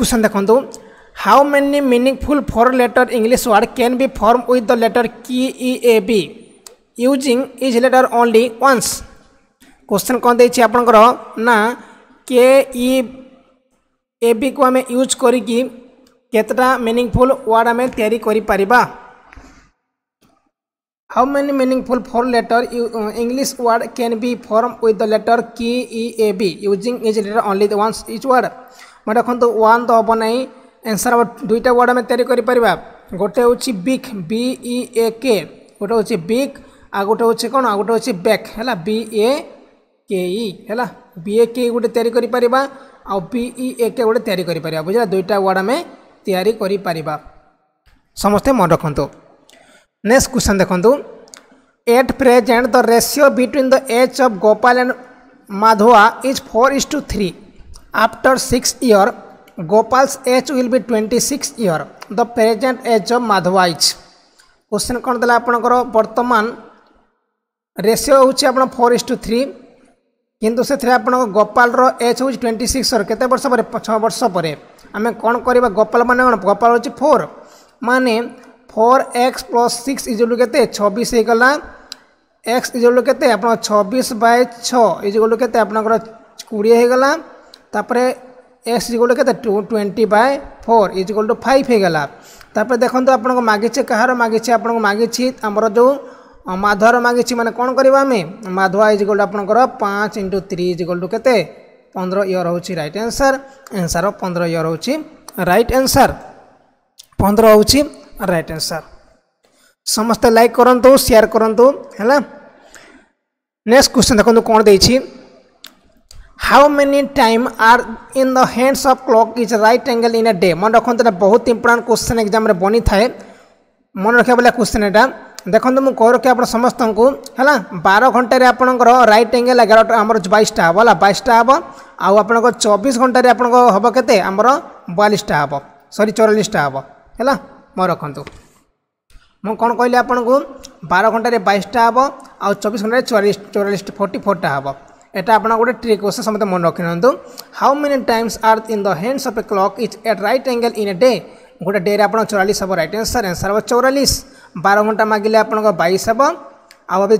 Question देखो how many meaningful four letter English word can be form with the letter K E A B using each letter only once question कौन देखिए आपंकर ना के ई A B को आम use करिकी केतटा मीनिंगफुल वर्ड आम तैयारी करिपरिबा how many meaningful four letter English word can be form with the letter K E A B using each letter only once each word ମୁଁ ଦେଖନ୍ତୁ ୱାନ୍ ତ ହେବ ନାହିଁ ଏନ୍ସର୍ ହେବ ଦୁଇଟା ୱାର୍ଡ଼ ଆମେ ତିଆରି କରିପାରିବା ଗୋଟେ ହେଉଛି ବିକ୍ ବି ଇ ଏ କେ ଗୋଟେ ହେଉଛି ବିକ୍ ଆଉ ଗୋଟେ ହେଉଛି କ'ଣ ଆଉ ଗୋଟେ ହେଉଛି ବ୍ୟାକ୍ ହେଲା ବି ଏ କେ ଇ ହେଲା ବି ଏ କେ ଗୋଟେ ତିଆରି କରିପାରିବା ଆଉ ବି ଇ ଏ କେ ଗୋଟେ ତିଆରି କରିପାରିବା ବୁଝିଲା ଦୁଇଟା ୱାର୍ଡ଼ ଆମେ ତିଆରି କରିପାରିବା ସମସ୍ତେ ମନେ ରଖନ୍ତୁ ନେକ୍ସଟ କ୍ୱେଶ୍ଚନ୍ ଦେଖନ୍ତୁ at present the ratio between the age of Gopal and Madhua is four is to three after six year Gopal's age will be twenty six year the present age of Madhava is question कौन देला आपणकर बर्तमान ratio हूँ आप four is to three किंतु से आप Gopal as हूँ ट्वेंटी सिक्स केते वर्ष पर छः वर्ष पर आम कौन करवा गोपाल मान कौन गोपाल हूँ फोर माने four x plus six equal के छब्बीस होगला एक्स इजुल के आप छब्बीस बै छजुल তারপরে এক্স ইকল কেতে? Twenty by four is equal to five হয়েগলা তারপরে দেখুন আপনার মাগিছে, কাহার মাগিছে? আপনার মাগিছি, আমার যে মাধুয়ার মাগিছি মানে কোণ করা আমি? মাধুয়া ইজ ইকল টু আপনার পাঁচ into three is equal to কেতে? পনেরো ইয়র হচ্ছে রাইট আনসার আনসার পনেরো ইয়র হচ্ছে রাইট আনসার পনেরো হচ্ছে রাইট আনসার সমস্ত লাইক କରନ୍ତୁ ସେୟାର କରନ୍ତୁ হ্যাঁ? নেক্সট কোশ্চেন দেখুন কোণ দিয়েছি? how many time are in the hands of clock is right angle in a day मन रखते बहुत इंपोर्टाट क्वेश्चन एग्जाम बनी थाए मन रखा बोला क्वेश्चन एटा देखो मुझे कह रखे आप समस्त को है बार घंटे आपंकर रईट एंगल एगारटा आम बैसटा हम है बैसटा हम आप चौबीस घंटे आप हम के आमर बयालीसटा हम सरी चौरालीसटा हम है मैं रखु ମୁଁ କ'ଣ କହିଲି ଆପଣଙ୍କୁ ବାର ଘଣ୍ଟାରେ ବାଇଶଟା ହେବ ଆଉ ଚବିଶ ଘଣ୍ଟାରେ ଚଉରାଳିଶ ଚଉରାଳିଶ ଫୋର୍ଟି ଫୋର୍ଟା ହେବ এটা আপনার গোটে ট্রিক আছে সমস্ত মনে রাখি new how many times are in the hands of a clock is at right angle in a day গোটে ডে আপনার চৌরাশ হব রাইট আনসার আনসার হব চৌরাশ বার ঘন্টা মাগিলে আপনার বাইশ হব আবে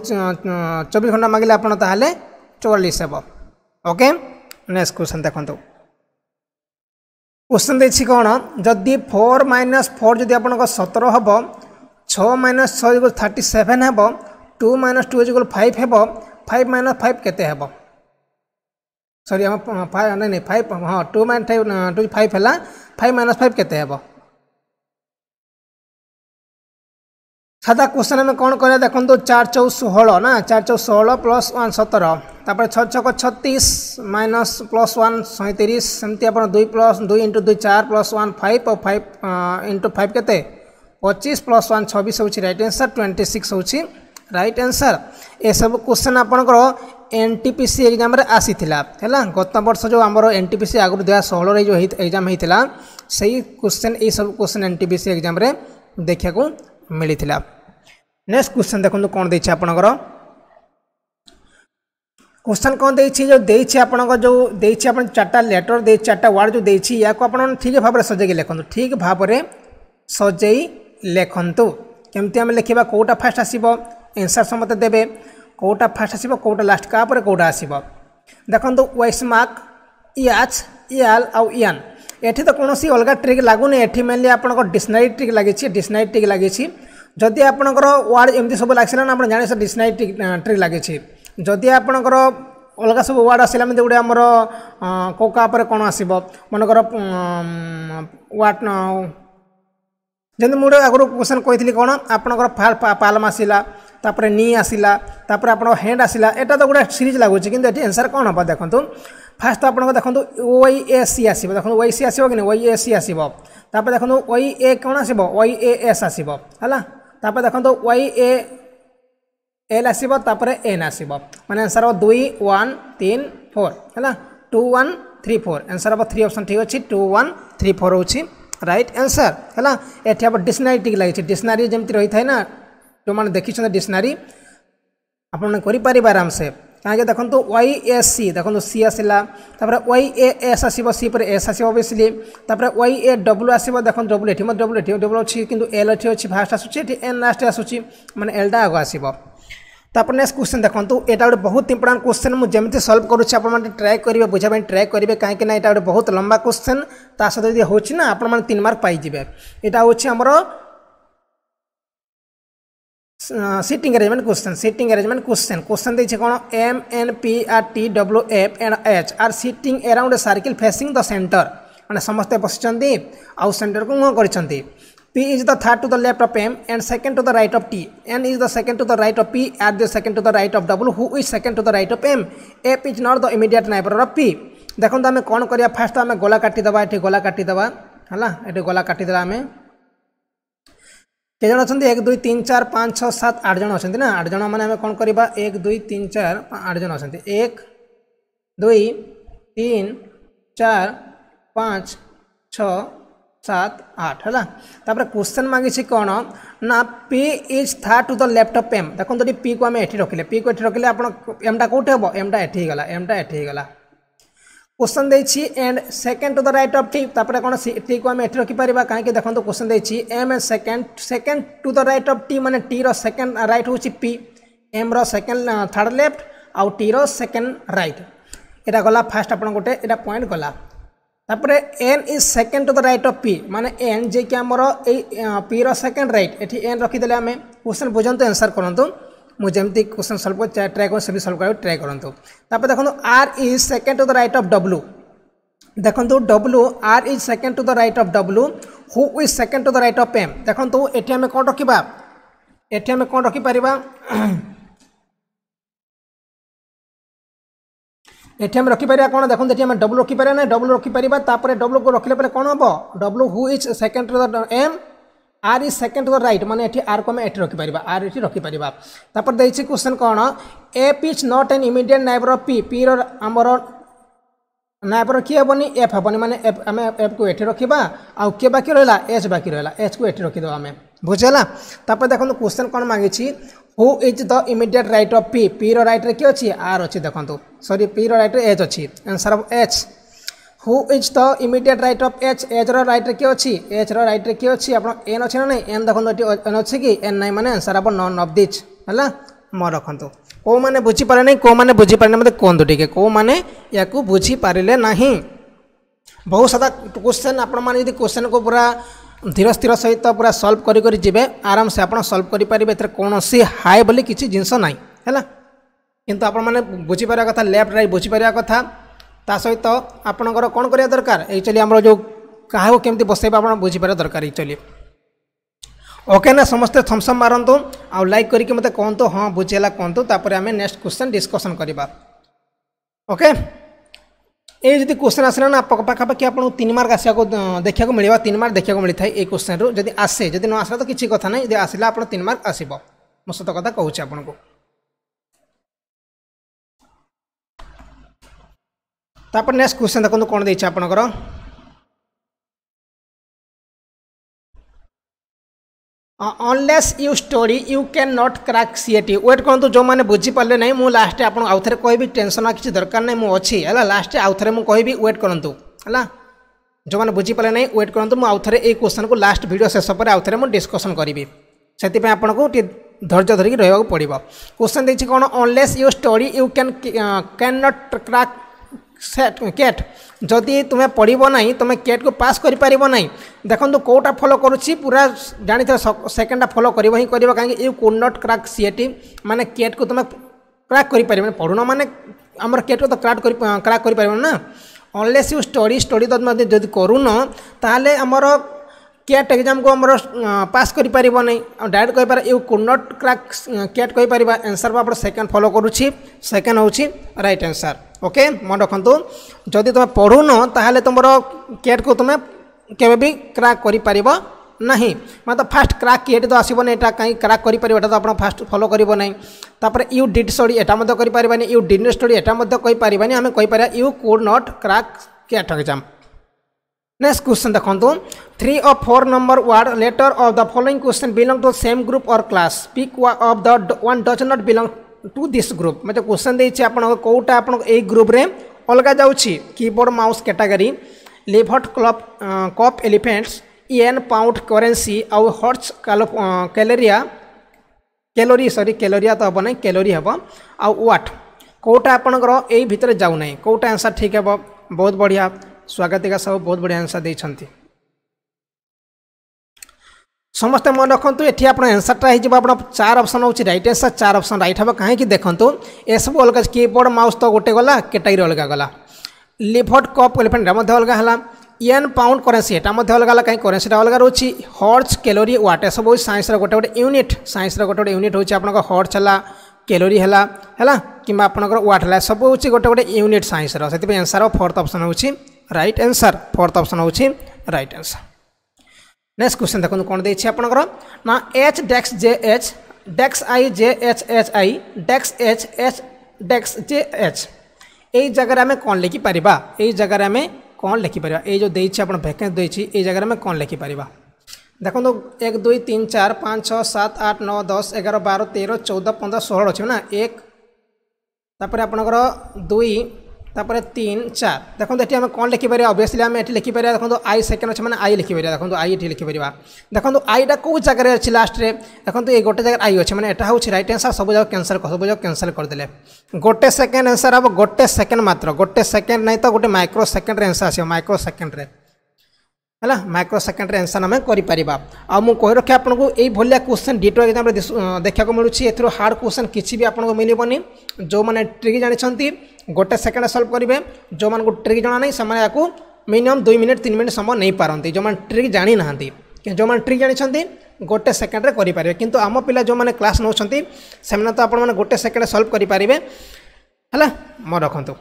চব্বিশ ঘন্টা মাগিলে আপনার তাহলে চৌরাশ হব ওকে নেক্সট কোশ্চেন দেখুন কোশ্চেন দিয়েছি কোণ যদি ফোর মাইনাস ফোর যদি আপনার সতের হব ছ মাইনাস ছ ইকুয়াল থার্টি সেভেন হব two minus two equal five হব ফাইভ মাইনাস ফাইভ কেতে হব সরি আম নাই নাই ফাইভ হ্যাঁ two minus five two five হল ফাইভ মাইনাস ফাইভ কেতে হব সাদা কোশ্চেন আমি কোণ করা দেখুন চার চৌ ষোহল না চার চৌ ষোহল প্লস ওয়ান সতের তারপরে ছ ছক ছত্রিশ মাইনস প্লস ওয়ান সৈঁতিরিশ সেমতি আপনার দুই প্লস দুই ইন্টু দুই চার প্লস ওয়ান ফাইভ আর ফাইভ ইন্টু ফাইভ কেতে পঁচিশ প্লস ওয়ান ছবিশ হচ্ছে রাইট আনসার টোয়েন্টি সিক্স হচ্ছে রাইট আনসার এসব কোশ্চেন আপনার এন টি পি সি এক্সামে আসিলা হল গত বর্ষ যে আমার এন টি পি সি আগুন দুই হাজার ষোহলের যে এক্সাম হয়েছিল সেই কোশ্চেন এইসব question N T P C এক্সামে দেখা মিলিলা নেক্সট কোশ্চেন দেখুন কোণ দিয়েছে আপনার কোশ্চেন কোণ দিয়েছি যে দিয়েছি আপনার যে দিয়েছি আপনার চারটা লেটর দিয়ে চারটা ওয়ার্ড যে দিয়েছি ইয়াকে আপনার ঠিক ভাবে সজাইকি লেখন্তু ঠিক ভাবে সজাই লেখন্তু কেমতি আমি লিখিবা কোটা ফার্স্ট আসব ଏନ୍ସର୍ ସମସ୍ତେ ଦେବେ କେଉଁଟା ଫାଷ୍ଟ ଆସିବ କେଉଁଟା ଲାଷ୍ଟ କାପରେ କେଉଁଟା ଆସିବ ଦେଖନ୍ତୁ ୱେସ୍ ମାର୍କ ଇଆଚ୍ ଇଆଲ୍ ଆଉ ଇଆନ୍ ଏଠି ତ କୌଣସି ଅଲଗା ଟ୍ରିକ୍ ଲାଗୁନି ଏଠି ମେନ୍ଲି ଆପଣଙ୍କ ଡିକ୍ସନାରୀ ଟ୍ରିକ୍ ଲାଗିଛି ଡିକ୍ସନାରୀ ଟ୍ରିକ୍ ଲାଗିଛି ଯଦି ଆପଣଙ୍କର ୱାର୍ଡ଼ ଏମିତି ସବୁ ଲାଗିଲା ନା ଆପଣ ଜାଣିବେ ଡିକ୍ସନାରୀ ଟ୍ରିକ୍ ଟ୍ରିକ୍ ଲାଗିଛି ଯଦି ଆପଣଙ୍କର ଅଲଗା ସବୁ ୱାର୍ଡ଼ ଆସିଲା ମାନେ ଯେଉଁଗୁଡ଼ା ଆମର କେଉଁ କାହା ପରେ କ'ଣ ଆସିବ ମନେକର ୱାର୍ଡ଼ ଯେମିତି ମୁଁ ଗୋଟେ ଆଗରୁ କ୍ୱେଶ୍ଚନ୍ କହିଥିଲି କ'ଣ ଆପଣଙ୍କର ପାଲମ ଆସିଲା তাপরে নি আসিলা তাপরে আপনার হ্যান্ড আসিলা, এটা তো গোটা সিরিজ লাগুছে, কিন্তু এটি এনসার কম হব দেখুন ফার্স্ট আপনার দেখুন ওই এ সি আসবে দেখুন ওই সি আসব কি না? ওই এ সি আসব। তাপরে দেখুন ওই এ কোণ আসব? ওই এ এস আসব হল তাপরে দেখুন ওই এ এল আসব তাপরে এন আসব। মানে আনসার হব দুই ওয়ান তিন ফোর হল two one three four answer হব থ্রি অপসন ঠিক আছে টু ওয়ান থ্রি ফোর হচ্ছে রাইট আনসার হল এটি হব ডিকশনারি টিকে লাগিছে ডিকশনারি যেমন রয়েছে না যে দেখি ডিকসনারি আপনার করে আরামসে କାହିଁକି ଦେଖନ୍ତୁ ୱାଇ ଏସ୍ ସି ଦେଖନ୍ତୁ ସି ଆସିଲା ତାପରେ ୱାଇ ଏ ଏସ୍ ଆସିବ ସି ପରେ ଏସ୍ ଆସିବ ଅବଭିୟସଲି ତାପରେ ୱାଇ ଏ ଡବ୍ଲ୍ୟୁ ଆସିବ ଦେଖନ୍ତୁ ଡବ୍ଲ୍ୟୁ ଏଠି ମଧ୍ୟ ଡବ୍ଲ୍ୟୁ ଏଠି ଡବ୍ଲ୍ୟୁ ଅଛି କିନ୍ତୁ ଏଲ୍ ଏଠି ଅଛି ଫାଷ୍ଟ ଆସୁଛି ଏଠି ଏନ୍ ଲାଷ୍ଟ ଆସୁଛି ମାନେ ଏଲ୍ଟା ଆଗ ଆସିବ ତାପରେ ନେକ୍ସଟ କ୍ୱେଶ୍ଚନ୍ ଦେଖନ୍ତୁ ଏଇଟା ଗୋଟେ ବହୁତ ଇମ୍ପୋର୍ଟାଣ୍ଟ କ୍ୱେଶ୍ଚନ୍ ମୁଁ ଯେମିତି ସଲ୍ଭ କରୁଛି ଆପଣମାନେ ଟ୍ରାଏ କରିବେ ବୁଝିବା ପାଇଁ ଟ୍ରାଏ କରିବେ କାହିଁକି ନା ଏଇଟା ଗୋଟେ ବହୁତ ଲମ୍ବା କ୍ୱେଶ୍ଚନ୍ ତା ସହିତ ଯଦି ହେଉଛି ନା ଆପଣମାନେ ତିନି ମାର୍କ ପାଇଯିବେ ଏଇଟା ହେଉଛି seating arrangement question seating arrangement question question दी कौन M N P R T W F and H are sitting around a circle facing the centre मैंने समस्ते बसी आउ सेंटर को मुँह कर P is the third to the left of M and second to the right of T. N is the second to the right of P and the second to the right of W who is second to the right of M. F is not the immediate neighbor of P. देखो आम कौन करिया fast आम गोला काटिदे ये गोला काटिदे है गोला काटिदे आम କେତେ ଜଣ ଅଛନ୍ତି ଏକ ଦୁଇ ତିନି ଚାରି ପାଞ୍ଚ ଛଅ ସାତ ଆଠ ଜଣ ଅଛନ୍ତି ନା ଆଠ ଜଣ ମାନେ ଆମେ କ'ଣ କରିବା ଏକ ଦୁଇ ତିନି ଚାରି ଆଠ ଜଣ ଅଛନ୍ତି ଏକ ଦୁଇ ତିନି ଚାରି ପାଞ୍ଚ ଛଅ ସାତ ଆଠ ହେଲା ତାପରେ କ୍ୱେଶ୍ଚନ୍ ମାଗିଛି କ'ଣ ନା P is third to the left of M ଦେଖନ୍ତୁ ଯଦି ପିକୁ ଆମେ ଏଠି ରଖିଲେ ପିକୁ ଏଠି ରଖିଲେ ଆପଣ ଏମ୍ଟା କେଉଁଠି ହେବ ଏମ୍ଟା ଏଠି ହେଇଗଲା ଏମ୍ଟା ଏଠି ହେଇଗଲା क्वेश्चन देती and second to the right of T तापर कौन टी को आम एटी रखिपर कहीं देखो क्वेश्चन देती M and second second to the right of T मैंने टी रेकेंड रईट हूँ P M second third left आउ टी रेकेंड रईट यहाँ गला फास्ट आप गोटे यहाँ पॉइंट गला तापर N is second to the right of P मान एन जे कि आमर पी रेकेंड रईट ये एन रखीदे आम क्वेश्चन बुझे आंसर करूँ ମୁଁ ଯେମିତି କୋଶ୍ଚିନ୍ ସଲ୍ଭ ଟ୍ରାଏ କରୁଛି ସେମିତି ସଲ୍ଭ କରିବାକୁ ଟ୍ରାଏ କରନ୍ତୁ ତାପରେ ଦେଖନ୍ତୁ R is second to the right of W ଦେଖନ୍ତୁ W R is second to the right of W who is second to the right of M ଦେଖନ୍ତୁ ଏଠି ଆମେ କ'ଣ ରଖିବା ଏଠି ଆମେ କ'ଣ ରଖିପାରିବା ଏଠି ଆମେ ରଖିପାରିବା କ'ଣ ଦେଖନ୍ତୁ ଏଠି ଆମେ ଡବ୍ଲୁ ରଖିପାରିବା ନା ଡବ୍ଲୁ ରଖିପାରିବା ତାପରେ ଡବ୍ଲୁକୁ ରଖିଲା ପରେ କ'ଣ ହେବ W who is second to the M R is second to the right मैंने ये आर को ये रखिपर आर ये रखिपर तापर देखिए क्वेश्चन कौन A P is not an immediate neighbour of P P रमर neighbour किए हेनी एफ हेनी मैंने एफ आम एफ को ये रखा आउ किए बाकी रहा एच बाकी रहा एच को ये रखिद आम बुझेगा तापर देखो क्वेश्चन कौन मांगी who is the immediate right of P P right किए अच्छी आर अच्छी देखो सरी पी रईट एच अच्छी answer of H who is the immediate right of H H right किए अच्छी एच रईट किए अच्छी आप एन अच्छे ना नहीं एन देखो एन अच्छे कि एन नाई मैंने आंसर हम नन अफ दिच है म रखु कौ मैंने बुझीपारे ना कौ मैंने बुझीपारे मतलब कहतु टे कौ मैंने या बुझीपारे ना बहुत सारा क्वेश्चन आपण क्वेश्चन को पूरा धीर स्थिर सहित पूरा सल्व करेंगे आराम से आप सल्व करेंगे कौन सी हाई बोली किसी जिनस ना है कितु आप बुझीपार कथा लेफ्ट राइट बुझीपार कथा ତା ସହିତ ଆପଣଙ୍କର କ'ଣ କରିବା ଦରକାର ଏକ୍ଚୁଆଲି ଆମର ଯେଉଁ କାହାକୁ କେମିତି ବସାଇବା ଆପଣ ବୁଝିପାରିବା ଦରକାର ଏକ୍ଚୁଆଲି ଓକେ ନା ସମସ୍ତେ ଥମସମ୍ ମାରନ୍ତୁ ଆଉ ଲାଇକ୍ କରିକି ମୋତେ କୁହନ୍ତୁ ହଁ ବୁଝି କୁହନ୍ତୁ ତାପରେ ଆମେ ନେକ୍ସଟ କ୍ୱେଶ୍ଚନ୍ ଡିସ୍କସନ୍ କରିବା ଓକେ ଏଇ ଯଦି କ୍ୱେଶ୍ଚନ୍ ଆସିଲା ନା ପାଖାପାଖି ଆପଣଙ୍କୁ ତିନି ମାର୍କ ଆସିବାକୁ ଦେଖିବାକୁ ମିଳିବ ତିନି ମାର୍କ ଦେଖିବାକୁ ମିଳିଥାଏ ଏଇ କ୍ୱେଶ୍ଚନ୍ରୁ ଯଦି ଆସେ ଯଦି ନ ଆସିଲା ତ କିଛି କଥା ନାହିଁ ଯଦି ଆସିଲା ଆପଣ ତିନି ମାର୍କ ଆସିବ ମୁଁ ସତ କଥା କହୁଛି ଆପଣଙ୍କୁ ତାପରେ ନେକ୍ସଟ କ୍ୱେଶ୍ଚନ୍ ଦେଖନ୍ତୁ କ'ଣ ଦେଇଛି ଆପଣଙ୍କର unless you story you can not crack CAT wait କରନ୍ତୁ ଯେଉଁମାନେ ବୁଝିପାରିଲେ ନାହିଁ ମୁଁ ଲାଷ୍ଟରେ ଆପଣ ଆଉଥରେ କହିବି ଟେନସନ୍ କିଛି ଦରକାର ନାହିଁ ମୁଁ ଅଛି ହେଲା ଲାଷ୍ଟରେ ଆଉଥରେ ମୁଁ କହିବି ୱେଟ୍ କରନ୍ତୁ ହେଲା ଯେଉଁମାନେ ବୁଝିପାରିଲେ ନାହିଁ ୱେଟ୍ କରନ୍ତୁ ମୁଁ ଆଉଥରେ ଏଇ କ୍ୱେଶ୍ଚନ୍କୁ ଲାଷ୍ଟ ଭିଡ଼ିଓ ଶେଷ ପରେ ଆଉଥରେ ମୁଁ ଡିସ୍କସନ୍ କରିବି ସେଥିପାଇଁ ଆପଣଙ୍କୁ ଟିକେ ଧୈର୍ଯ୍ୟ ଧରିକି ରହିବାକୁ ପଡ଼ିବ କ୍ୱେଶ୍ଚନ୍ ଦେଇଛି କ'ଣ unless you story you can can not crack CAT যদি তুমি পড়ব না তুমি কেট্কু পাস করে পাব না দেখুন কোটা ফলো করছি পুরা জাঁথ সেকেন্ডটা ফলো করব হি করব কাহি you could not crack CAT মানে কেট্কু তুমি ক্রাক করে পাব না পড়ুন মানে আমার কেট্কু তো ক্রাক করে ক্রাক করে পাব না অনলেস ইউ স্টডি স্টডি যদি করুন তাহলে আমার କେଟ୍ ଏକ୍ଜାମ୍କୁ ଆମର ପାସ୍ କରିପାରିବ ନାହିଁ ଆଉ ଡାଇରେକ୍ଟ କହିପାରେ you could not crack CAT କହିପାରିବା ଆନ୍ସର୍ ଆପଣ ସେକେଣ୍ଡ ଫଲୋ କରୁଛି ସେକେଣ୍ଡ ହେଉଛି ରାଇଟ୍ ଆନ୍ସର୍ ଓକେ ମନେ ରଖନ୍ତୁ ଯଦି ତୁମେ ପଢ଼ୁନ ତାହେଲେ ତୁମର କେଟ୍କୁ ତୁମେ କେବେ ବି କ୍ରାକ୍ କରିପାରିବ ନାହିଁ ମାନେ ଫାଷ୍ଟ କ୍ରାକ୍ କିଏଠି ତ ଆସିବନି ଏଇଟା କାହିଁ କ୍ରାକ୍ କରିପାରିବ ଏଇଟା ତ ଆପଣ ଫାଷ୍ଟ ଫଲୋ କରିବ ନାହିଁ ତାପରେ ୟୁ ଡିଡ୍ ଷ୍ଟଡ଼ି ଏଇଟା ମଧ୍ୟ କରିପାରିବାନି ୟୁ ଡିଡ୍ ଷ୍ଟଡ଼ି ଏଇଟା ମଧ୍ୟ କହିପାରିବାନି ଆମେ କହିପାରିବା you could not crack CAT exam next question देखु three or four number word letter of the following question belong to same group or class pick of the one does not belong to this group मतलब question देखिए आप कौटा आप group अलग जाऊँगी keyboard mouse category लिभट club cup elephants in pound currency आउ हर्च कैलोरिया calorie सरी कैलोरिया तो हम ना कैलोरी हे आउ व्वाट कौटा आपणकर यही भितर जाऊना कौटा आंसर ठीक है बहुत बढ़िया। ସ୍ୱାଗତିକା ସବୁ ବହୁତ ବଢ଼ିଆ ଆନ୍ସର୍ ଦେଇଛନ୍ତି ସମସ୍ତେ ମନେ ରଖନ୍ତୁ ଏଠି ଆପଣ ଆନ୍ସର୍ଟା ହେଇଯିବ ଆପଣ ଚାର ଅପସନ୍ ହେଉଛି ରାଇଟ୍ ଆନ୍ସର୍ ଚାର ଅପସନ୍ ରାଇଟ୍ ହେବ କାହିଁକି ଦେଖନ୍ତୁ ଏସବୁ ଅଲଗା କିବୋର୍ଡ଼ ମାଉସ୍ ତ ଗୋଟେ ଗଲା କେଟାଗିରି ଅଲଗା ଗଲା লিভট কপ এলিফেন্টটা মধ্যে অলগা হল ইয়েন পাউন্ড করেন্সি এটা মধ্যে অলগা হল কাই করেন্সিটা অলগা রয়েছে হর্চ ক্যালোরি ওয়াট এসব হচ্ছে সাইন্সর গোটে গোটে ইউনিট সাইন্সর গোটে গোটে ইউনিট হচ্ছে আপনার হর্চ হল ক্যালোরি হল হল কিংবা আপনার ওয়াট হল সব হচ্ছে গোটে গোটে ইউনিট সাইন্সর সেপাই আনসার ফোর্থ অপসন হচ্ছে রাইট আনসার ফোর্থ অপসন হচ্ছে রাইট আনসার নেক্সট কোশ্চেন দেখুন কোণ দিয়েছি আপনার না H desks J H desks I J H H I desks H H desks J H এই জায়গায় আমি কণ লিখিপারা এই জায়গায় আমি কণ লিখিপারা এই যে দিয়েছি আপনার ভ্যাকেন্স দিয়েছি এই জায়গায় আমি কণ লিখিপারা দেখুন এক দুই তিন চার পাঁচ ছ সাত আট ন দশ এগারো বার তের চৌদ পনেরো ষোহল অছে না এক তারপরে আপনার দুই ତାପରେ ତିନି ଚାରି ଦେଖନ୍ତୁ ଏଠି ଆମେ କ'ଣ ଲେଖିପାରିବା ଅଭିୟସଲି ଆମେ ଏଠି ଲେଖିପାରିବା ଦେଖନ୍ତୁ ଆଇ ସେକେଣ୍ଡ ଅଛି ମାନେ ଆଇ ଲେଖିପାରିବା ଦେଖନ୍ତୁ ଆଇ ଏଠି ଲେଖିପାରିବା ଦେଖନ୍ତୁ ଆଇଟା କେଉଁ ଜାଗାରେ ଅଛି ଲାଷ୍ଟରେ ଦେଖନ୍ତୁ ଏଇ ଗୋଟେ ଜାଗାରେ ଆଇ ଅଛି ମାନେ ଏଟା ହେଉଛି ରାଇଟ୍ ଆନ୍ସର୍ ସବୁ ଯାକ କ୍ୟାନ୍ସଲ୍ ସବୁ ଯାକ କ୍ୟାନ୍ସଲ୍ କରିଦେଲେ ଗୋଟେ ସେକେଣ୍ଡ ଆନ୍ସର୍ ହେବ ଗୋଟେ ସେକେଣ୍ଡ ମାତ୍ର ଗୋଟେ ସେକେଣ୍ଡ ନାହିଁ ତ ଗୋଟେ ମାଇକ୍ରୋ ସେକେଣ୍ଡରେ ଆନ୍ସର୍ ଆସିବ ମାଇକ୍ରୋ ସେକେଣ୍ଡରେ ହେଲା ମାଇକ୍ରୋ ସେକେଣ୍ଡରେ ଆନ୍ସର୍ ଆମେ କରିପାରିବା ଆଉ ମୁଁ କହି ରଖେ ଆପଣଙ୍କୁ ଏଇଭଳିଆ କୋଶ୍ଚେନ୍ ଡିଟୋ ଏକ୍ଜାମ୍ରେ ଦେଖିବାକୁ ମିଳୁଛି ଏଥିରୁ ହାର୍ଡ଼ କୋଶ୍ଚେନ୍ କିଛି ବି ଆପଣଙ୍କୁ ମିଳିବନି ଯେଉଁମାନେ ଟ୍ରିକ୍ ଜାଣିଛନ୍ତି গোটে সেকেন্ড সলভ করবে যে ট্রিক জনা নাই সে মিনিমম দুই মিনিট তিন মিনিট সময় নেই পারতে যে ট্রিক জাঁ না যে ট্রিক জাঁচান গোটে সেকেন্ডরে করে কিন্তু আম পিলা যে ক্লাস নৌ সে তো আপনার গোটে সেকেন্ড সলভ করে পারে হ্যাঁ ম রাখতু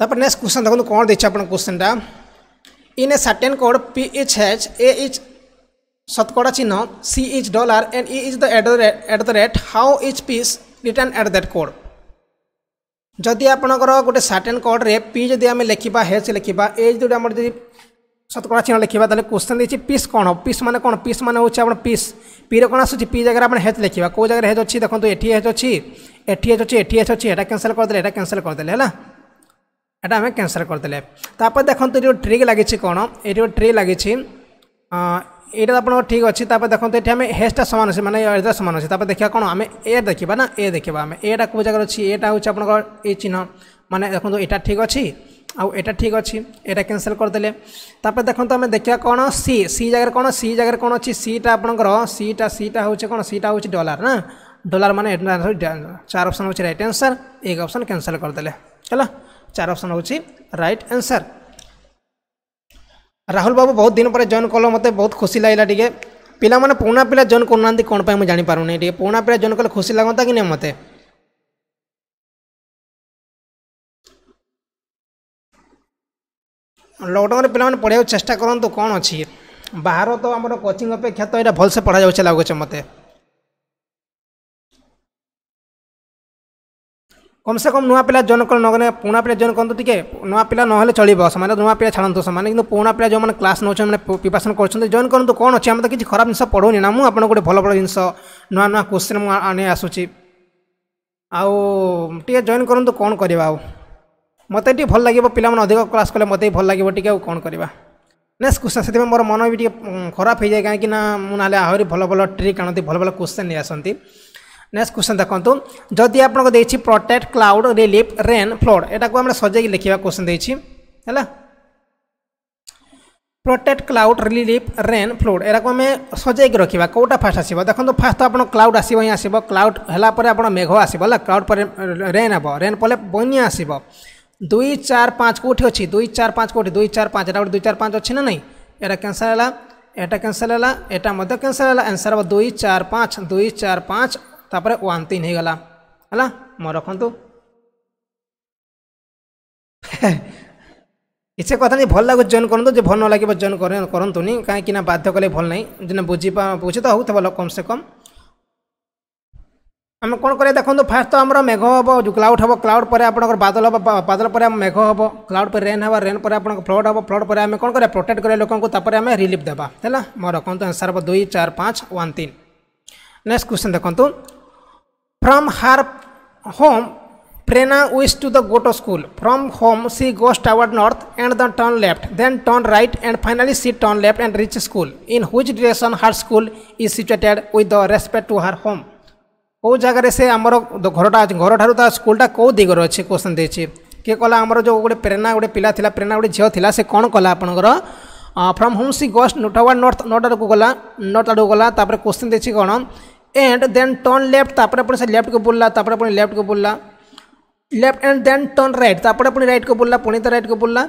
তারপর নেক্সট কোশ্চেন দেখুন কোণ দিচ্ছে আপনার কোশ্চেনটা in a certain code P each hash a each শতকড়া চিহ্ন C each dollar and E is the at the rate how each piece return at that code যদি আপনার গোটে সার্টেন কোড্রে পি যদি আমি লেখা হেচ লেখা এ যদি আমার যদি শতকড়া চিহ্ন লেখা তাহলে কোশ্চেন দিয়েছি পিস কোণ পিস মানে কোণ পিস মানে হচ্ছে আপনার পিস পিরে কোণ আসুচি পি জায়গায় আপনার হেচ লেখা কেউ জায়গায় হেচ অছি দেখুন এটি হেচ অছি এটি হেচ অছি এটি হেচ অছি এটা ক্যানসেল করেদেলে এটা ক্যানসেল করেদেলে হ্যাঁ এটা আমি ক্যানসেল করেদেলে তারপরে দেখুন এটি ট্রিক লাগিছি কোণ এটি ট্রি লাগিছি এইটা আপনার ঠিক আছে তারপরে দেখুন এটি আমি হেসটা সমান আছে মানে এটা সমান আছে তারপরে দেখা কোণ আমি এ দেখা না এ দেখা আমি এটা কেউ জায়গায় অছি এটা হচ্ছে আপনার এই চিহ্ন মানে দেখুন এটা ঠিক আছে আউ এটা ঠিক আছে এটা ক্যানসেল করেদেলে তারপরে দেখুন আমি দেখা কোণ সি সি জায়গায় কোণ সি জায়গায় কোণ অছি সিটা আপনার সিটা সিটা হচ্ছে কোণ সিটা হচ্ছে ডলার না ডলার মানে চার অপশন হচ্ছে রাইট আনসার এক অপশন ক্যানসেল করেদেলে ହେଲା চার অপশন হচ্ছে রাইট আনসার ରାହୁଲ ବାବୁ ବହୁତ ଦିନ ପରେ ଜଏନ୍ କଲ ମୋତେ ବହୁତ ଖୁସି ଲାଗିଲା ଟିକେ ପିଲାମାନେ ପୁରୁଣା ପିଲା ଜଏନ୍ କରୁନାହାନ୍ତି କ'ଣ ପାଇଁ ମୁଁ ଜାଣିପାରୁନି ଟିକେ ପୁରୁଣା ପିଲା ଜଏନ୍ କଲେ ଖୁସି ଲାଗନ୍ତା କି ନାହିଁ ମୋତେ ଲକଡାଉନରେ ପିଲାମାନେ ପଢ଼ିବାକୁ ଚେଷ୍ଟା କରନ୍ତୁ କ'ଣ ଅଛି ବାହାର ତ ଆମର କୋଚିଂ ଅପେକ୍ଷା ତ ଏଇଟା ଭଲସେ ପଢ଼ାଯାଉଛି ଲାଗୁଛି ମୋତେ কমসে কম নূয়া পিলা জয়েন কলে নগলে পুরোনা পিলা জয়েন করতো টিকে নূয়া পিলা নহলে চলব সেমানে নূয়া পিলা ছাড়তো সেমানে কিন্তু পুরোনা পিলা যেমন ক্লাস নেছেন মানে প্রিপারেসন করছেন জয়েন করতো কোণ অছে আমি তো কিছু খারাপ জিনিস পড়াউনি না মু আপনার গোটে ভালো ভালো জিনিস নূয়া নূয়া কোশ্চেন মু আনি আসুচি আও টিকে জয়েন করতো কোণ করা আও মতো টিকে ভালো লাগিব পিলা মানে অধিক ক্লাস কলে মতো ভালো লাগিব টিকে আও কোণ করা নেক্সট কোশ্চেন সেপাই মোর মন বি টিকে খারাপ হয়ে যায় কিনা মু নাহলে আহরি ভালো ভালো ট্রিক আনতে ভালো ভালো কোশ্চেন নিয়ে আসতে ନେକ୍ସଟ କ୍ୱେଶ୍ଚନ୍ ଦେଖନ୍ତୁ ଯଦି ଆପଣଙ୍କୁ ଦେଇଛି protect cloud relief rain flood ଏଟାକୁ ଆମେ ସଜେଇକି ଲେଖିବା କ୍ୱେଶ୍ଚନ୍ ଦେଇଛି ହେଲା protect cloud relief rain flood ଏରାକୁ ଆମେ ସଜେଇକି ରଖିବା କେଉଁଟା ଫାଷ୍ଟ ଆସିବ ଦେଖନ୍ତୁ ଫାଷ୍ଟ ତ ଆପଣ କ୍ଲାଉଡ୍ ଆସିବ ହିଁ ଆସିବ କ୍ଲାଉଡ୍ ହେଲା ପରେ ଆପଣ ମେଘ ଆସିବ ହେଲା କ୍ଲାଉଡ୍ ପରେ ରେନ୍ ହେବ ରେନ୍ ପରେ ବନ୍ୟା ଆସିବ ଦୁଇ ଚାର ପାଞ୍ଚ କେଉଁଠି ଅଛି ଦୁଇ ଚାର ପାଞ୍ଚ କେଉଁଠି ଦୁଇ ଚାର ପାଞ୍ଚ ଏଟା ଗୋଟେ ଦୁଇ ଚାର ପାଞ୍ଚ ଅଛି ନା ନାହିଁ ଏଇଟା କ୍ୟାନ୍ସଲ୍ ହେଲା ଏଇଟା କ୍ୟାନ୍ସଲ୍ ହେଲା ଏଇଟା ମଧ୍ୟ କ୍ୟାନ୍ସଲ୍ ହେଲା ଆନ୍ସର୍ ହେବ ଦୁଇ ଚାର ପାଞ୍ଚ ଦୁଇ ଚାର ପାଞ୍ଚ ତାପରେ ୱାନ୍ ତିନ୍ ହେଇଗଲା ହେଲା ମୁଁ ରଖନ୍ତୁ କିଛି କଥା ନାହିଁ ଭଲ ଲାଗୁଛି ଜଏନ୍ କରନ୍ତୁ ଯେ ଭଲ ନ ଲାଗିବ ଜଏନ୍ କରନ୍ତୁନି କାହିଁକିନା ବାଧ୍ୟ କଲେ ଭଲ ନାହିଁ ଯେନା ବୁଝି ବୁଝି ତ ହେଉଥିବ କମ୍ ସେ କମ୍ ଆମେ କ'ଣ କରିବା ଦେଖନ୍ତୁ ଫାର୍ଷ୍ଟ ତ ଆମର ମେଘ ହେବ କ୍ଲାଉଡ଼ ହେବ କ୍ଲାଉଡ଼ ପରେ ଆପଣଙ୍କର ବାଦଲ ହେବ ବାଦଲ ପରେ ଆମ ମେଘ ହେବ କ୍ଲାଉଡ଼ ପରେ ରେନ୍ ହେବ ରେନ୍ ପରେ ଆପଣଙ୍କ ଫ୍ଲଡ଼ ହେବ ଫ୍ଲଡ଼ ପରେ ଆମେ କ'ଣ କରିବା ପ୍ରୋଟେକ୍ଟ କରିବା ଲୋକଙ୍କୁ ତାପରେ ଆମେ ରିଲିଫ୍ ଦେବା ହେଲା ମୋର ରଖନ୍ତୁ ଆନ୍ସର୍ ହେବ ଦୁଇ ଚାରି ପାଞ୍ଚ ୱାନ୍ ତିନି ନେକ୍ସଟ କ୍ୱେଶ୍ଚନ୍ ଦେଖନ୍ତୁ From her home Prerna wished to the go to school. From home, she goes toward north and then turn left, then turn right, and finally she turn left and reach school. In which direction her school is situated with the respect to her home? କେଉଁ ଜାଗାରେ ସେ ଆମର ଘରଟା ଅଛି ଘରଠାରୁ ତା ସ୍କୁଲଟା କେଉଁ ଦିଗରେ ଅଛି କ୍ୱେଶ୍ଚନ୍ ଦେଇଛି କିଏ କଲା ଆମର ଯେଉଁ ଗୋଟେ ପ୍ରେରଣା ଗୋଟେ ପିଲା ଥିଲା ପ୍ରେରଣା ଗୋଟେ ଝିଅ ଥିଲା ସେ କ'ଣ କଲା ଆପଣଙ୍କର from home C guest ଟୱାର୍ଡ଼ north north ଆଡ଼କୁ ଗଲା ନର୍ଥ ଆଡ଼କୁ ଗଲା ତାପରେ କ୍ୱେଶ୍ଚନ୍ ଦେଇଛି କ'ଣ एंड देन टर्न लेफ़्ट तापर से लेफ़्ट को बोलला तापर अपने लेफ़्ट को बोलला left and then turn right तापर अपने राइट को बोलला, पुणे तो राइट को बोलला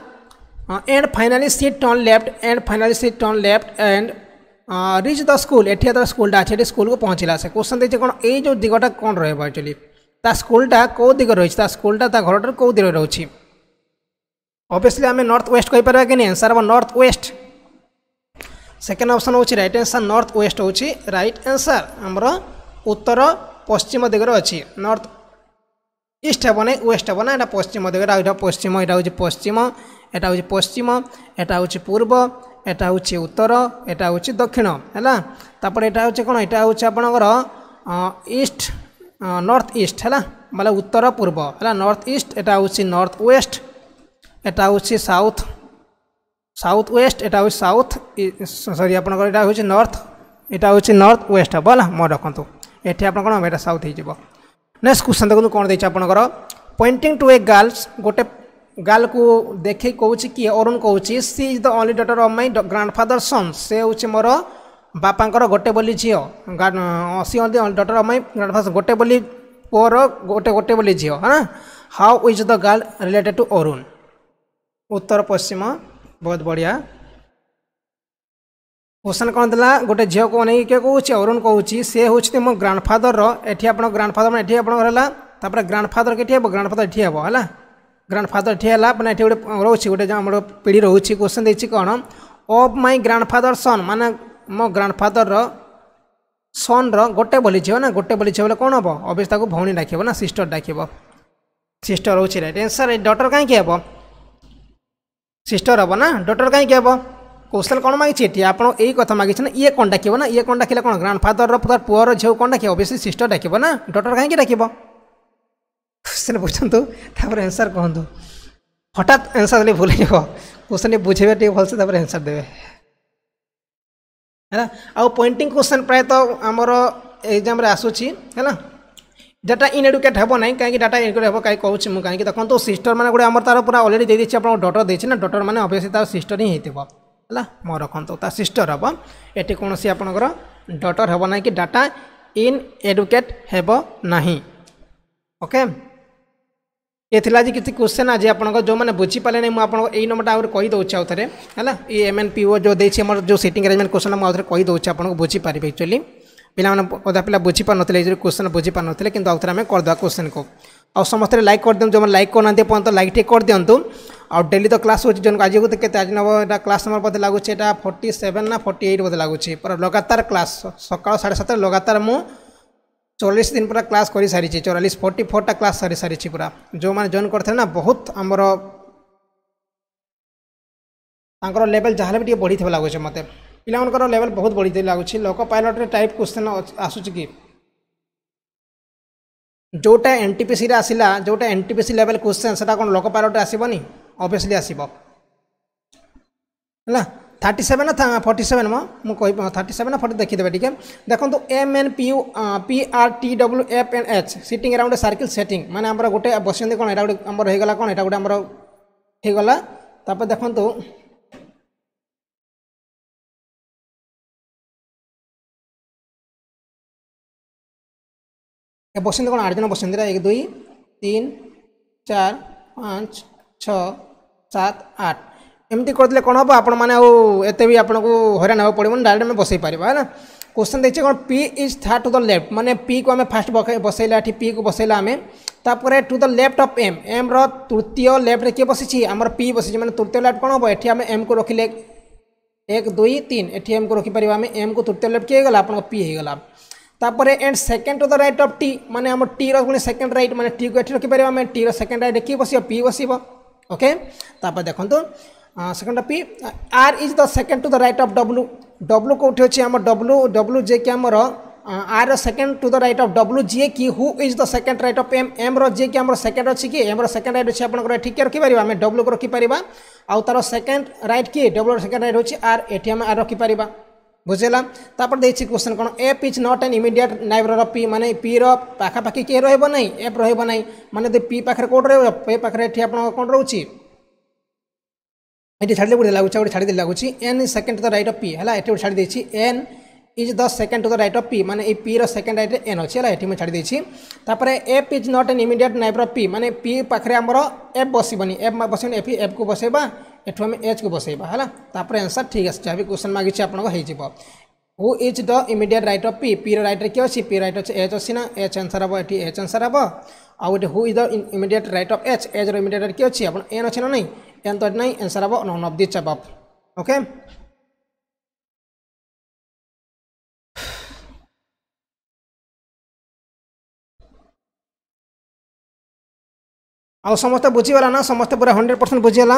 and finally she turn left and finally she turn left and reach the school eighty तार स्कूलटा अच्छे स्कूल को पहुँचला से। क्वेश्चन देखिए कौन, ये दिगटा कौन रोह एक्चुअली ता स्कूलटा कौ दिग रही ता स्कूलटा ता कौ दिग रही अबियसली आम नर्थ वेस्ट कहीपर कि नहीं? सर हम नर्थ वेस्ट ସେକେଣ୍ଡ ଅପସନ୍ ହେଉଛି ରାଇଟ୍ ଆନ୍ସର୍ ନର୍ଥ ୱେଷ୍ଟ ହେଉଛି ରାଇଟ୍ ଆନ୍ସର୍ ଆମର ଉତ୍ତର ପଶ୍ଚିମ ଦିଗରେ ଅଛି। ନର୍ଥ ଇଷ୍ଟ ହେବ ନାହିଁ ୱେଷ୍ଟ ହେବ ନା ଏଇଟା ପଶ୍ଚିମ ଦିଗରେ। ଏଇଟା ପଶ୍ଚିମ ଏଇଟା ହେଉଛି ପଶ୍ଚିମ ଏଇଟା ହେଉଛି ପଶ୍ଚିମ ଏଇଟା ହେଉଛି ପୂର୍ବ ଏଇଟା ହେଉଛି ଉତ୍ତର ଏଇଟା ହେଉଛି ଦକ୍ଷିଣ ହେଲା। ତାପରେ ଏଇଟା ହେଉଛି କ'ଣ? ଏଇଟା ହେଉଛି ଆପଣଙ୍କର ଇଷ୍ଟ ନର୍ଥ ଇଷ୍ଟ ହେଲା। ବୋଲେ ଉତ୍ତର ପୂର୍ବ ହେଲା। ନର୍ଥ ଇଷ୍ଟ ଏଇଟା ହେଉଛି ନର୍ଥ ୱେଷ୍ଟ ଏଇଟା ହେଉଛି ସାଉଥ সাউথ ওয়েস্ট এটা হচ্ছে সাউথ সরি আপনার এটা হচ্ছে নর্থ এটা হচ্ছে নর্থ ওয়েস্ট হব হল মনে রাখতু এটি আপনার কোণ এটা সাউথ হয়ে যাব। নেক্সট কোশ্চেন দেখুন কোণ দিয়েছে আপনার পয়েন্টিং টু এ গার্লস গোটে গার্ল কু দেখে কৌছি কি, Arun কৌছি she is the only daughter of my grandfather son সে হচ্ছে মোর বাপাঙ্কর গোটে বলি ঝিও। She only daughter of my grandfather গোটে বলি ପୁଅର ଗୋଟେ ଗୋଟେ ବୋଲି ଝିଅ ହଁ how is the girl related to Arun ଉତ୍ତର ପଶ୍ଚିମ बहुत बढ़िया। क्वेश्चन कौन था गोटे झील को अनेक किए कौच अरुण कौच से हूँ मो ग्रांडफादर ये आप ग्रांडफादर मैं ये आपंकर है ग्रांडफादर के ग्रांडफादर ये हम है ग्रांडफादर ये मैंने ये गोटे रोचे गोटे पीढ़ी रोच क्वेश्चन देखिए कौन अफ माई ग्रांडफादर सन माने मो ग्रांडफादर सन रोटे बोली झील ना गोटे बोली झील बोले कौन हम अभी भौणी डाक ना सिस्टर डाक सिस्टर रोचे सर डटर कहीं हे ସିଷ୍ଟର ହେବ ନା ଡଟର କାହିଁକି ହେବ କୌଶଳ କ'ଣ ମାଗିଛି ଏଠି ଆପଣ ଏଇ କଥା ମାଗିଛି ନା ଇଏ କ'ଣ ଡାକିବ ନା ଇଏ କ'ଣ ଡାକିଲେ କ'ଣ ଗ୍ରାଣ୍ଡଫାଦରର ତାର ପୁଅର ଝିଅ କ'ଣ ଡାକିବ ଅବଶ୍ୟ ସିଷ୍ଟର ଡାକିବ ନା ଡଟର କାହିଁକି ଡାକିବ କ୍ୱେଶ୍ଚନ୍ ବୁଝନ୍ତୁ ତାପରେ ଆନ୍ସର୍ କୁହନ୍ତୁ ହଠାତ୍ ଆନ୍ସର୍ ଦେଲେ ଭୁଲ ହେଇଯିବ କ୍ୱେଶ୍ଚନ୍ ବୁଝେଇବେ ଟିକେ ଭଲସେ ତାପରେ ଆନ୍ସର୍ ଦେବେ ହେଲା ଆଉ ପଏଣ୍ଟିଂ କ୍ୱେଶ୍ଚନ୍ ପ୍ରାୟତଃ ଆମର ଏକ୍ଜାମ୍ରେ ଆସୁଛି ହେଲା ଡାଟା ଇନ୍ଏଡୁକେଟ୍ ହେବ ନାହିଁ କାହିଁକି ଡାଟା ଇନ୍ଏଡୁକେଟ୍ ହେବ କାହିଁକି କହୁଛି ମୁଁ କାହିଁକି ଦେଖନ୍ତୁ ସିଷ୍ଟର ମାନେ ଗୋଟେ ଆମର ତାର ପୁରା ଅଲରେଡ଼ି ଦେଇଦେଇଛି ଆପଣଙ୍କୁ ଡଟର ଦେଇଛି ନା ଡଟର ମାନେ ଅବଶ୍ୟ ତାର ସିଷ୍ଟର ହିଁ ହେଇଥିବ ହେଲା ମୋ ରଖନ୍ତୁ ତା ସିଷ୍ଟର ହେବ ଏଠି କୌଣସି ଆପଣଙ୍କର ଡଟର ହେବ ନାହିଁ କି ଡାଟା ଇନ୍ ଏଡୁକେଟ୍ ହେବ ନାହିଁ ଓକେ ଏ ଥିଲା ଆଜି କିଛି କ୍ୱେଶ୍ଚନ୍ ଆଜି ଆପଣଙ୍କ ଯେଉଁମାନେ ବୁଝିପାରିଲେନି ମୁଁ ଆପଣଙ୍କୁ ଏଇ ନମ୍ବରଟା ଆହୁରି କହିଦେଉଛି ଆଉ ଥରେ ହେଲା E M N P O ଯେଉଁ ଦେଇଛି ଆମର ଯେଉଁ ସିଟିଂ ଆରେଞ୍ଜମେଣ୍ଟ କ୍ୱେଶ୍ଚନ୍ ମୁଁ ଆଉ ଥରେ କହିଦେଉଛି ଆପଣଙ୍କୁ ବୁଝିପାରିବେ ଆକ୍ଚୁଆଲି ପିଲାମାନେ ଅଧା ପିଲା ବୁଝିପାରୁନଥିଲେ ଏଇ ଯେଉଁ କ୍ୱେଶ୍ଚନ୍ ବୁଝିପାରୁନଥିଲେ କିନ୍ତୁ ଆଉ ଥରେ ଆମେ କରିଦେବା କ୍ୱେଶ୍ଚନ୍କୁ ଆଉ ସମସ୍ତେ ଲାଇକ୍ କରିଦିଅନ୍ତୁ ଯେଉଁମାନେ ଲାଇକ୍ କରୁନାହାନ୍ତି ଏପର୍ଯ୍ୟନ୍ତ ଲାଇକ୍ ଟିକେ କରିଦିଅନ୍ତୁ ଆଉ ଡେଲି ତ କ୍ଲାସ୍ ହେଉଛି ଜଣକୁ ଆଜି ବୋଧେ କେତେ ଆଜି ନେବ ଏଇଟା କ୍ଲାସ୍ ନମ୍ବର ବୋଧେ ଲାଗୁଛି ଏଇଟା ଫର୍ଟି ସେଭେନ୍ ନା ଫର୍ଟି ଏଇଟ୍ ବୋଧେ ଲାଗୁଛି ପୁରା ଲଗାତାର କ୍ଲାସ୍ ସକାଳ ସାଢ଼େ ସାତଟାରେ ଲଗାତାର ମୁଁ চল্লিশ দিন পুরা ক্লাস করে সারিছি চৌরাল্লিশ ফোর্টি ফোরটা ক্লাস সারি সারিছি পুরা যে জয়েন করতে না বহুত আমার তাঁর লেভেল যাহলে বি টিকে বড়িথিবা লাগুছে মতো ପିଲାମାନଙ୍କର ଲେଭେଲ୍ ବହୁତ ବଢ଼ି ଲାଗୁଛି। ଲୋକ ପାଇଲଟ୍ରେ ଟାଇପ୍ କ୍ୱେଶ୍ଚନ୍ ଆସୁଛି କି? ଯେଉଁଟା ଏନ୍ ଟି ପି ସିରେ ଆସିଲା, ଯେଉଁଟା N T P C level question ସେଟା କ'ଣ ଲୋକ ପାଇଲଟ୍ରେ ଆସିବନି? ଅବଭିୟସ୍ଲି ଆସିବ। ହେଲା থার্টি সেভেন না ফর্টি সেভেন ম মু থার্টি সেভেন না ফর্টি দেখিদেবে টিকি দেখুন M N P U P R T W F N H sitting এরা গোটে সার্কেল সেটিং মানে আমার গোটে বসিয়ে কোণ এটা গোটে আমার হয়ে গলা কোণ এটা গোটে আমার হয়ে গলা তারপরে দেখুন ବସିଛନ୍ତି कौन आठ जन बस एक दुई तीन, चार ପାଞ୍ଚ ଛଅ ସାତ ଆଠ ଏମିତି କରିଦେଲେ କ'ଣ ହେବ ଆପଣମାନେ ଆଉ ଏତେ ବି ଆପଣଙ୍କୁ ହଇରାଣ ହେବାକୁ ପଡ଼ିବନି ଡାଇରେକ୍ଟ ଆମେ ବସେଇ क्वेश्चन देखिए, कौन P is third to the left मैंने पी को आम फास्ट बसइला पी को बसैला आम तापर to the left of M M रृतीय left किए बसी आमर पी बसी मैं तृतीय लेफ़्ट कौन हम ये आम एम को रखिले, एक दुई तीन। एटी एम को रखिपर आम एम को तृतीय लेफ़्ट किए गला? आपको पी होगा तापर and second to the right of T मैंने टी रुणी सेकेंड रईट मैंने टी को ये रखिपर आम टी रेकेंड रईट कि बस पी बस ओके देखो second P R is the second to the right of W W कौटी अच्छे आम डब्लू डब्ल्यू जे कि आमर R second to the right of W जी कि who is the second right of M M रे कि second अच्छी कि एम रेकेंड रईट अच्छे आप ठीक रखिपर आम डब्ल्यू को रखिपर आउ तार सेकेंड रईट किए डब्लू सेकेंड रईट हूँ आर एटी आम आर रखिपर বুঝেলা তারপর দেখছি কোশ্চেন কোণ F is not an immediate নাইব্রর P মানে পির পাখাপাখি কে রহব না এফ রহব না মানে পি পাখে কোণ রহব পি পাখে এটি আপনার কোণ রয়েছে? এটি ছাড়লে গোটে লাগুছে গোটে ছাড়িদে লাগুছে N second the right of P হল এটি ছাড়ি হ্যাঁ, দিয়েছি। N is the second to the right of P माने पी रेकेंड रईट एन अच्छे है ये छाड़ी देती F is not an immediate neighbour of P माने पी पाखे आमर एफ़ बसबनी एफ़ बसबनी एफ़ एफ़ को बसैबा एठू आम एच को बसैबा है तापर आंसर ठीक है जहाँ भी क्वेश्चन मागिच आप who is the immediate right of P P right किए अच्छी पी रईट अच्छे एच अच्छी ना? एच आंसर हम ये एच आंसर हम आउ गए who is the immediate right of H H immediate किए अच्छी आप एन अच्छे ना नहीं? एन तो नहीं आंसर हम नन अफ दिच अब ओके ଆଉ ସମସ୍ତେ ବୁଝିଗଲା ନା ସମସ୍ତେ ପୁରା ହଣ୍ଡ୍ରେଡ଼ ପରସେଣ୍ଟ ବୁଝିଗଲା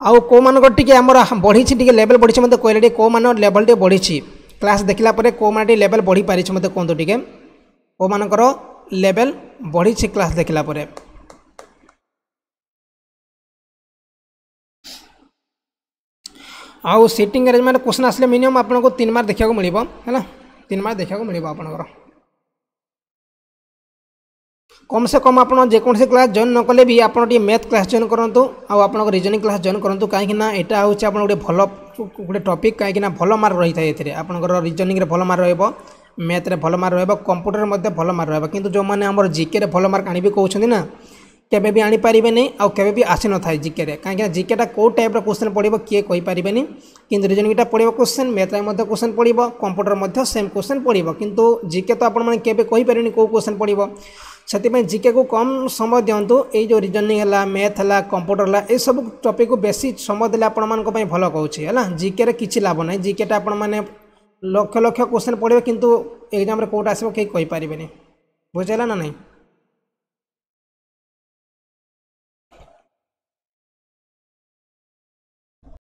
ଆଉ କେଉଁମାନଙ୍କର ଟିକେ ଆମର ବଢ଼ିଛି ଟିକେ ଲେଭେଲ୍ ବଢ଼ିଛି ମୋତେ କହିଲେ ଟିକେ କେଉଁମାନ ଲେଭେଲ୍ ଟିକେ ବଢ଼ିଛି କ୍ଲାସ୍ ଦେଖିଲା ପରେ କେଉଁମାନେ ଟିକେ ଲେଭେଲ୍ ବଢ଼ିପାରିଛି ମୋତେ କୁହନ୍ତୁ ଟିକେ କେଉଁମାନଙ୍କର ଲେଭେଲ୍ ବଢ଼ିଛି କ୍ଲାସ୍ ଦେଖିଲା ପରେ ଆଉ ସିଟିଂ ଆରେଞ୍ଜମେଣ୍ଟ କ୍ୱେଶ୍ଚନ୍ ଆସିଲେ ମିନିମମ୍ ଆପଣଙ୍କୁ ତିନି ମାର୍କ ଦେଖିବାକୁ ମିଳିବ ହେଲା ତିନି ମାର୍କ ଦେଖିବାକୁ ମିଳିବ ଆପଣଙ୍କର কম সে কম আপনার যেকোনসি ক্লাস জয়েন নকলে বি আপনার টিকি ম্যাথ ক্লাস জয়েন করতু আপনার রিজনিং ক্লাস জয়েন করতু কাইকি না এটা হচ্ছে আপনার গোটে ভালো গোটে টপিক কাইকি না ভালো মার্ক রয়ে থাকে এতে আপনার রিজনিংরে ভালো মার্ক রহব ম্যাথ্রে ভালো মার্ক রহব কম্পুটর মধ্যে ভালো মার্ক রহব কিন্তু যে আমার জিকে ভালো মার্ক আনবি কৌছেন না কেবে বি আনিপারে আউ কেবে বি আসি নথায় জিকে কাইকি জিকেটা কেউ টাইপ্র কোশ্চেন পড়ব কি কইপারে কিন্তু রিজনিংটা পড়ব কোশ্চেন ম্যাথ্রে মধ্যে কোশ্চেন পড়ব কম্পুটর মধ্যে সেম কোশ্চেন পড়ব কিন্তু জিকে তো আপনার কেবে কইপারে কেউ কোশ্চেন পড়ব ସେଥିପାଇଁ ଜିକେକୁ କମ୍ ସମୟ ଦିଅନ୍ତୁ ଏଇ ଯେଉଁ ରିଜନିଂ ହେଲା ମ୍ୟାଥ୍ ହେଲା କମ୍ପ୍ୟୁଟର ହେଲା ଏସବୁ ଟପିକ୍କୁ ବେଶୀ ସମୟ ଦେଲେ ଆପଣମାନଙ୍କ ପାଇଁ ଭଲ କହୁଛି ହେଲା ଜିକେରେ କିଛି ଲାଭ ନାହିଁ ଜିକେଟା ଆପଣମାନେ ଲକ୍ଷ ଲକ୍ଷ କୋଶ୍ଚିନ୍ ପଢ଼ିବେ କିନ୍ତୁ ଏଗ୍ଜାମ୍ରେ କେଉଁଟା ଆସିବ କେହି କହିପାରିବେନି ବୁଝିଲା ନା ନାହିଁ